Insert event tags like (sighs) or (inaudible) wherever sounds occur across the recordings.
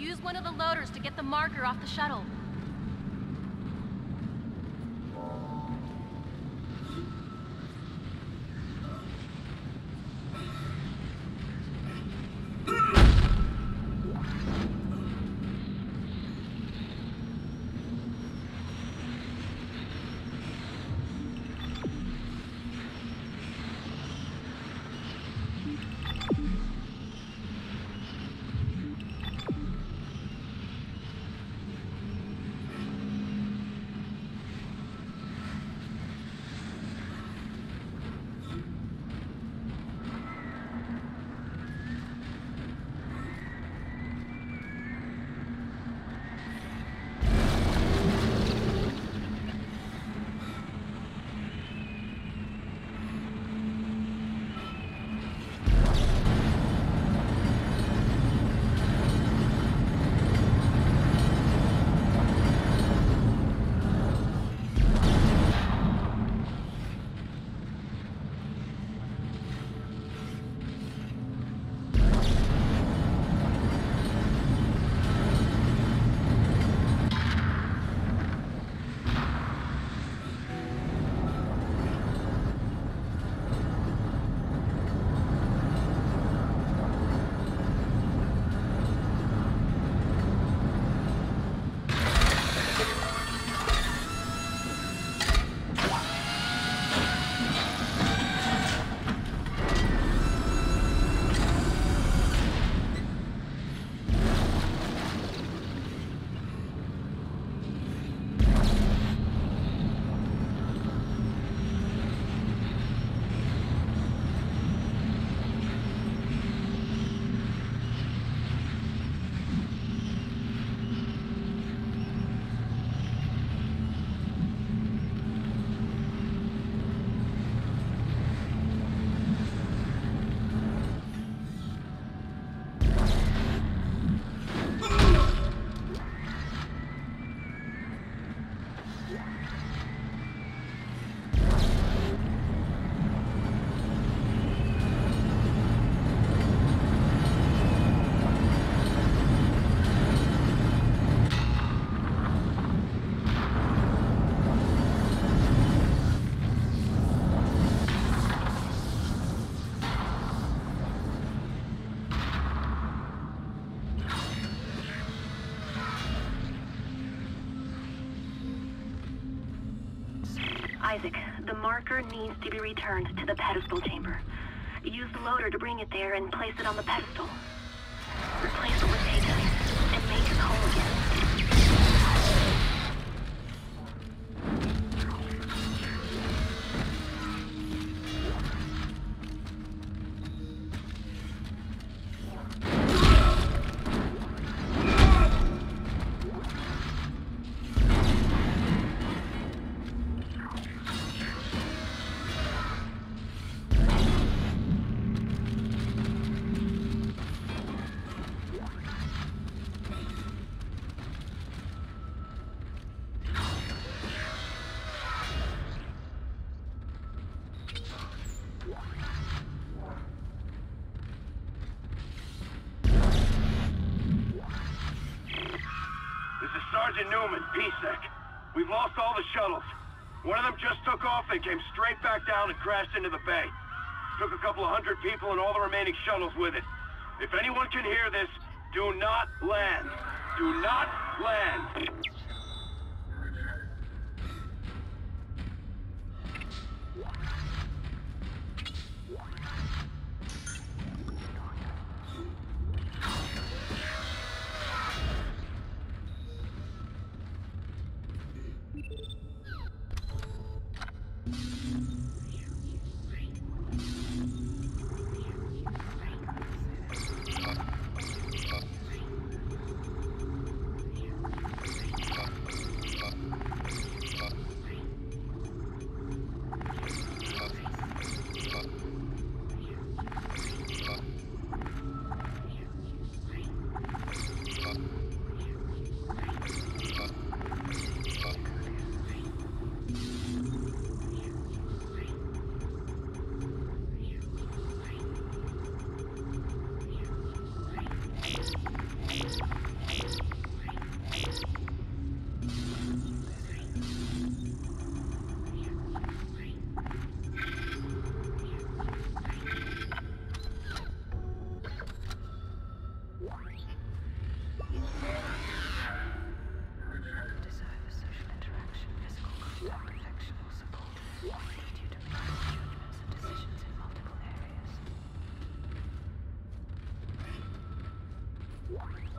Use one of the loaders to get the marker off the shuttle. Isaac, the marker needs to be returned to the pedestal chamber. Use the loader to bring it there and place it on the pedestal. Replace it with and make it whole again. Down and crashed into the bay. Took a couple of hundred people and all the remaining shuttles with it. If anyone can hear this, do not land. Do not land. Yeah.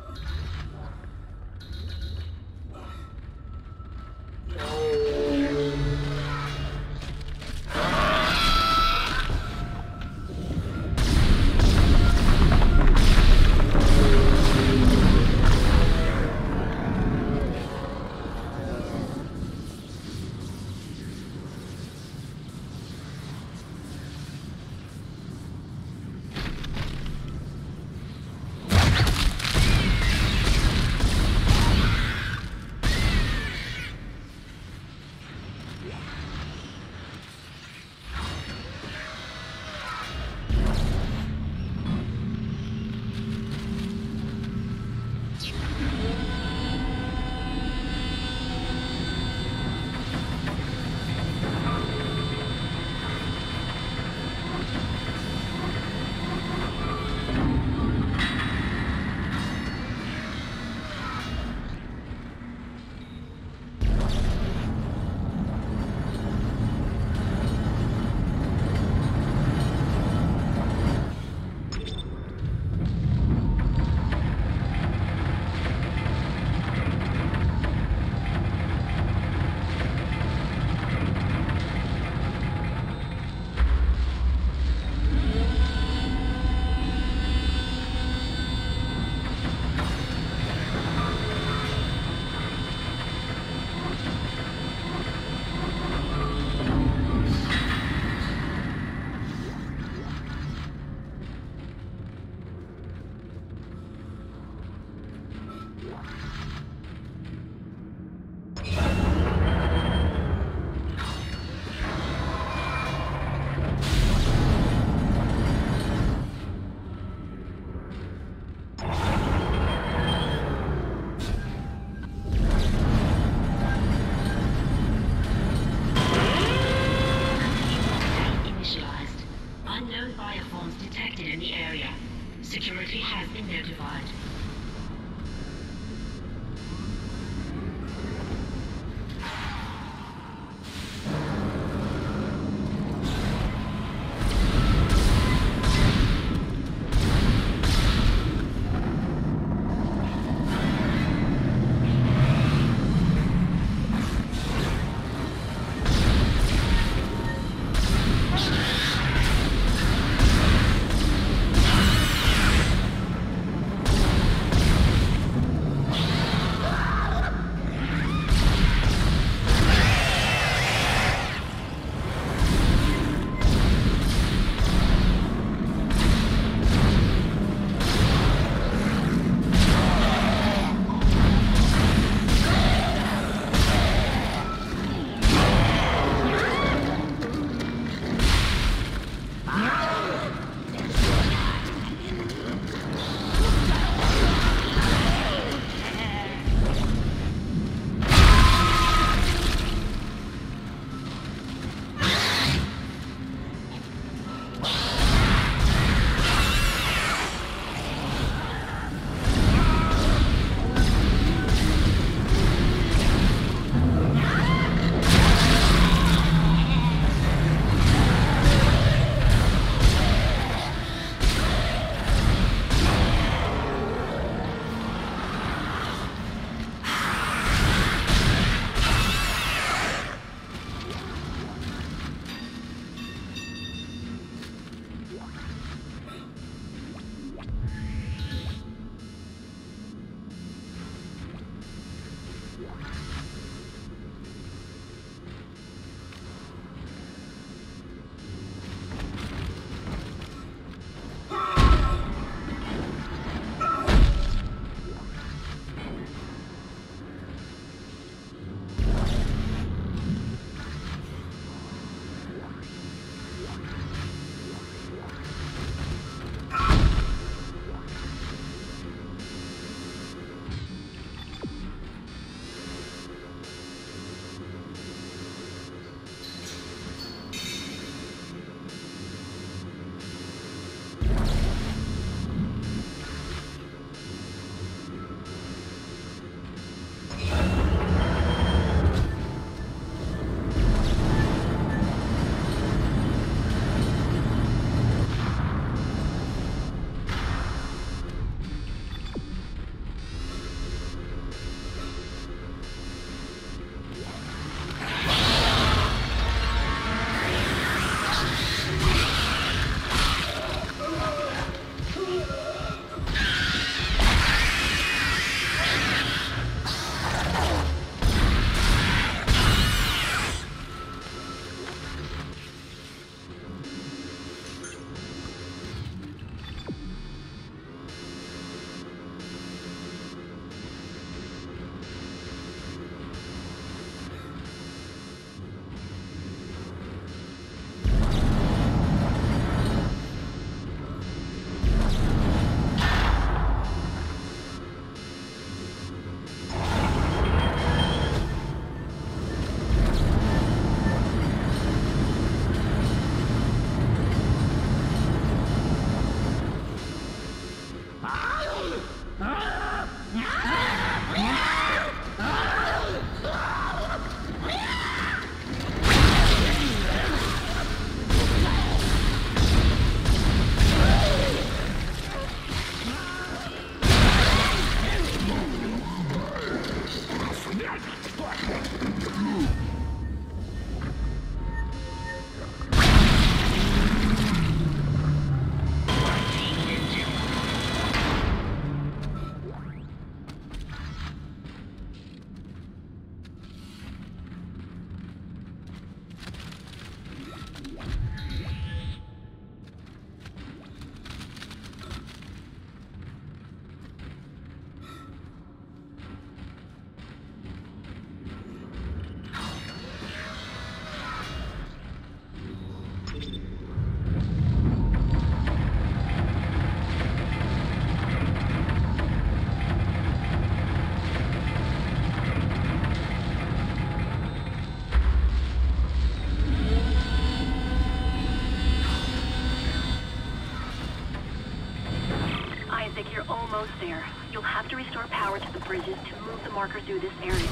Through this area.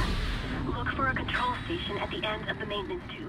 Look for a control station at the end of the maintenance tube.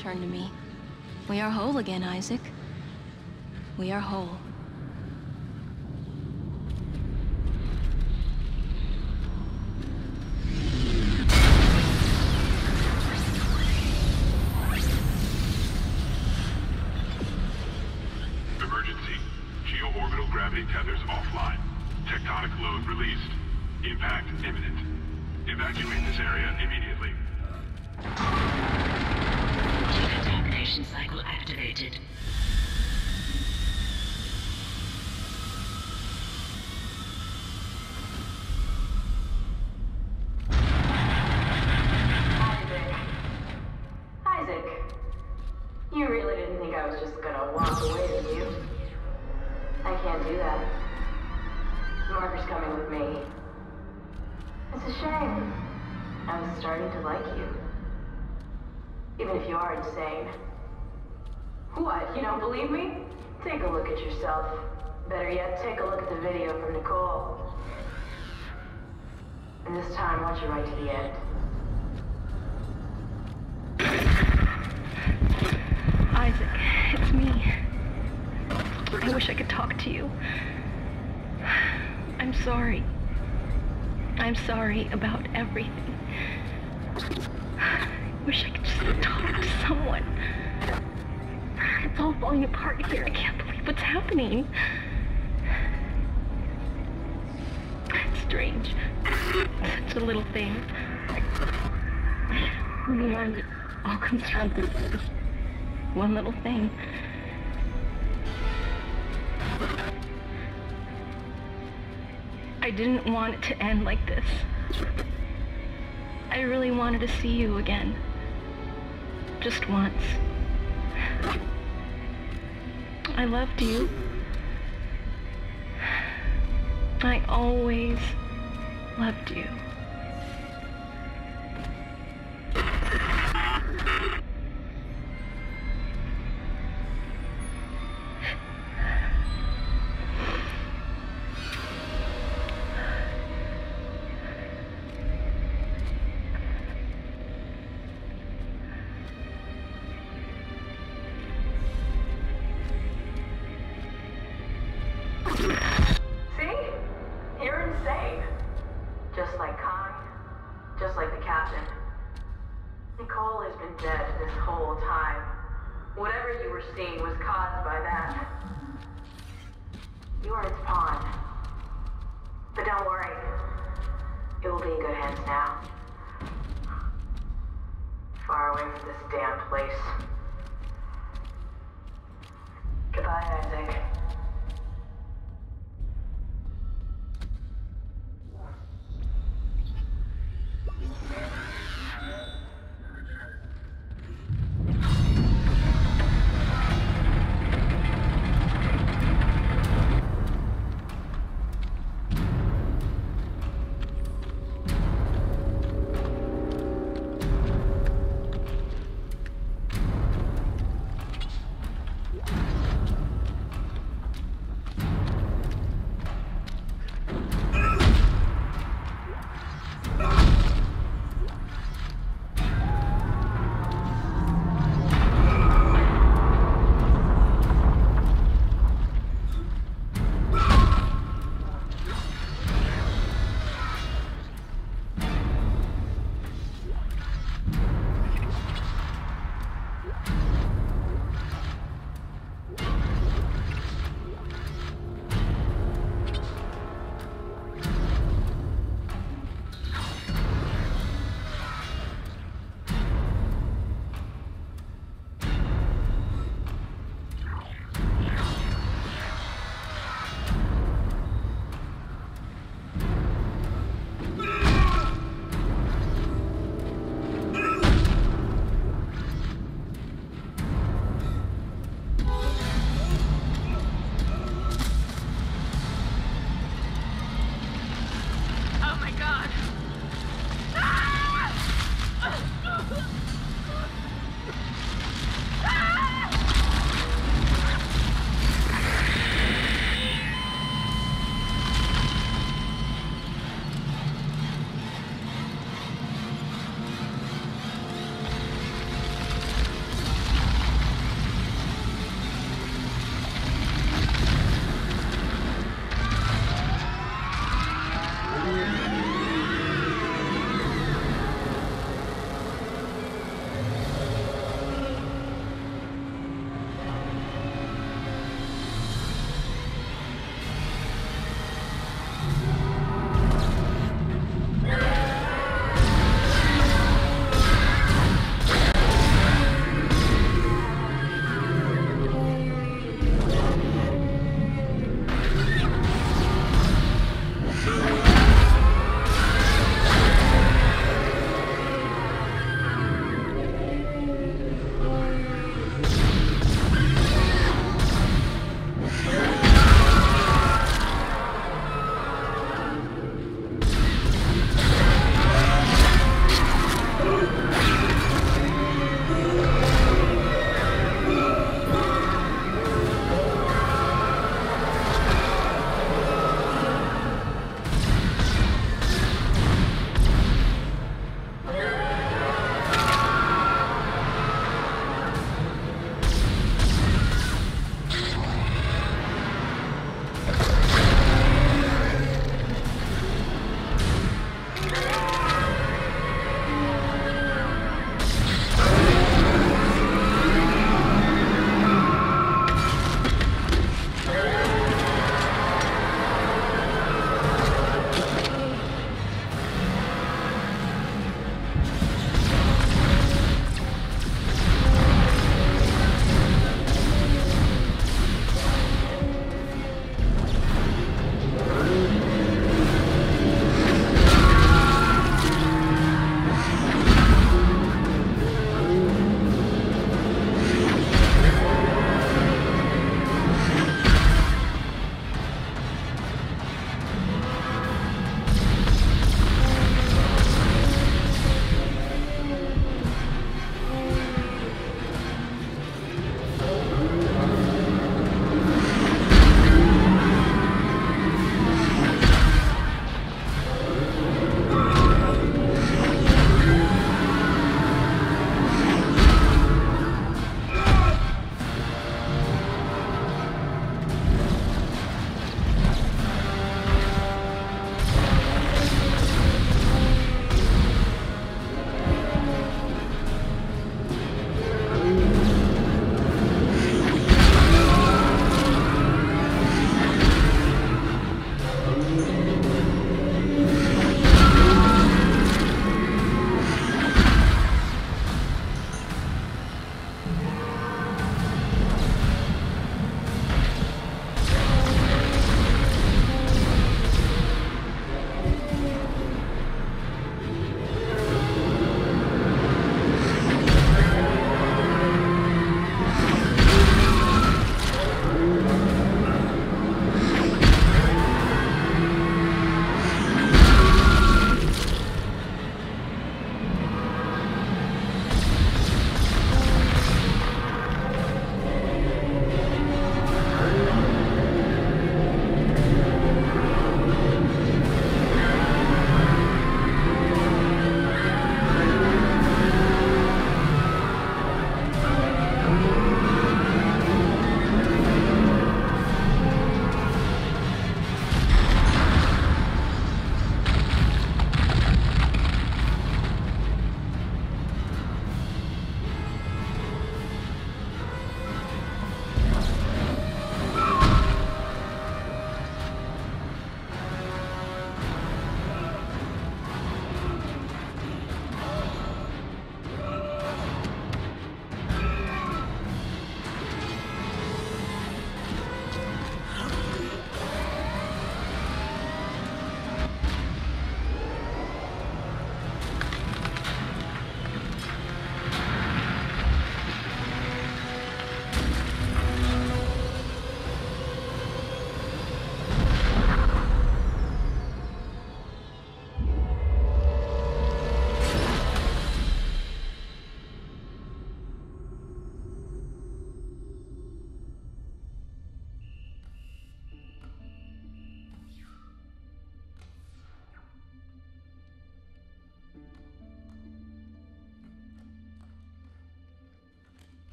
Return to me. We are whole again, Isaac. We are whole. You are insane. What, you don't believe me? Take a look at yourself. Better yet, take a look at the video from Nicole. And this time, watch it right to the end. Isaac, it's me. I wish I could talk to you. I'm sorry. I'm sorry about everything. Wish I could just talk to someone. It's all falling apart here. I can't believe what's happening. It's strange. Such a little thing. In the end, it all comes down to this one little thing. I didn't want it to end like this. I really wanted to see you again. Just once. I loved you. I always loved you.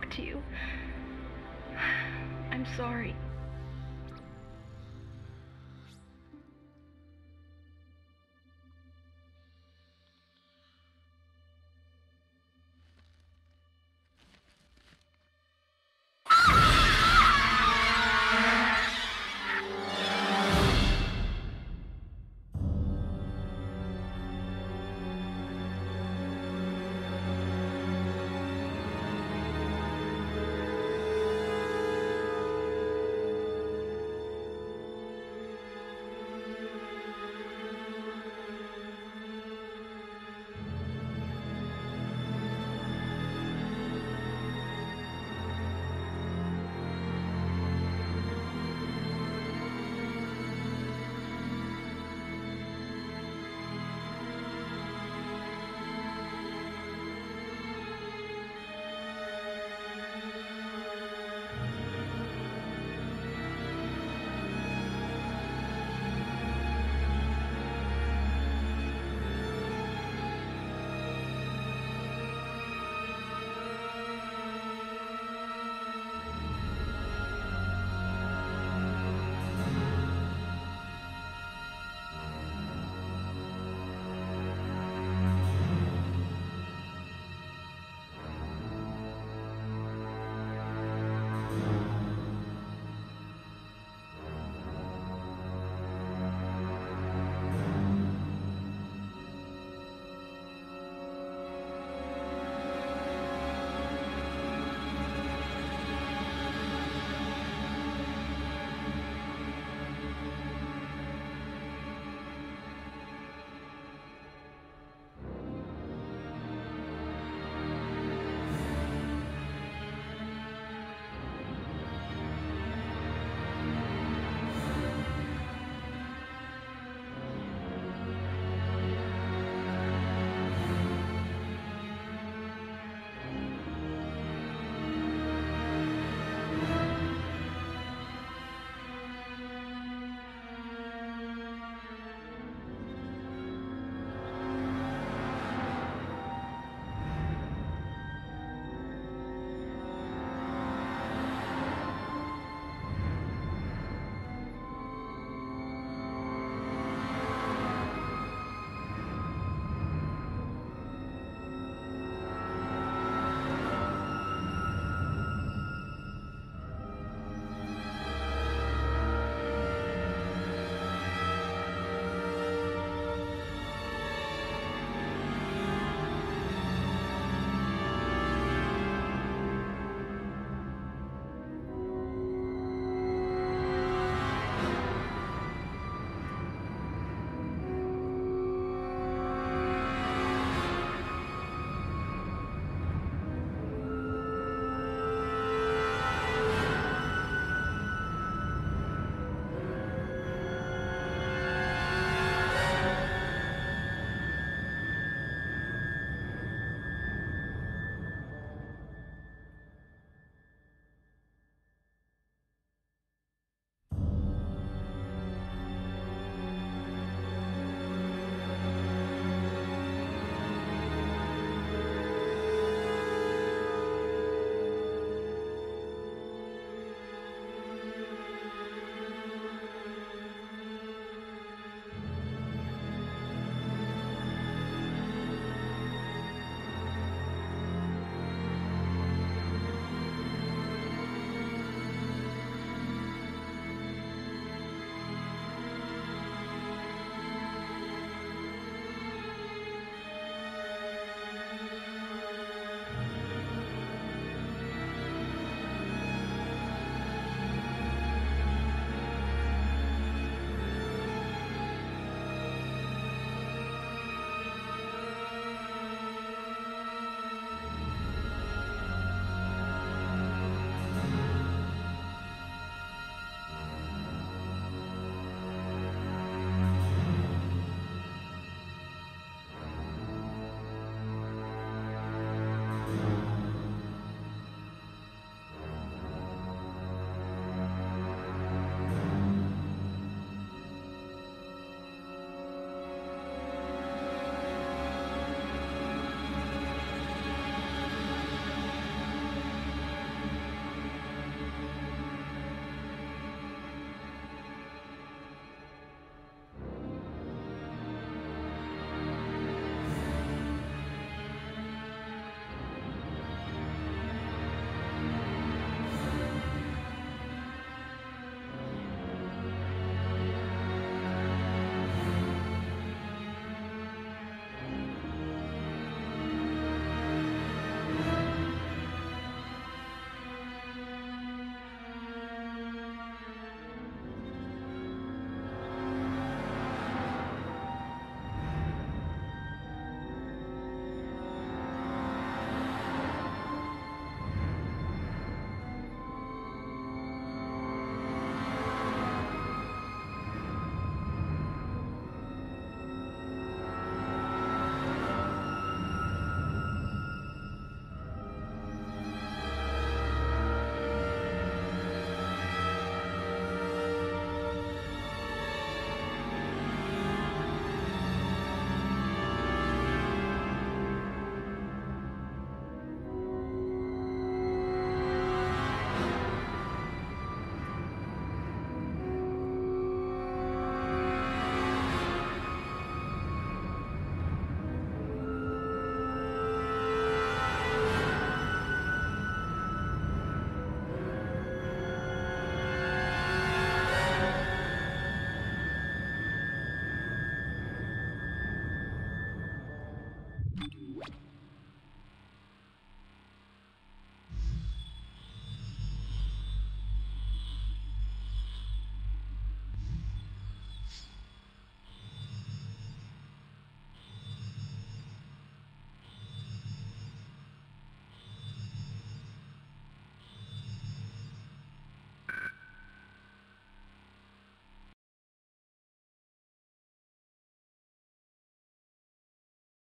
Talk to you. (sighs) I'm sorry.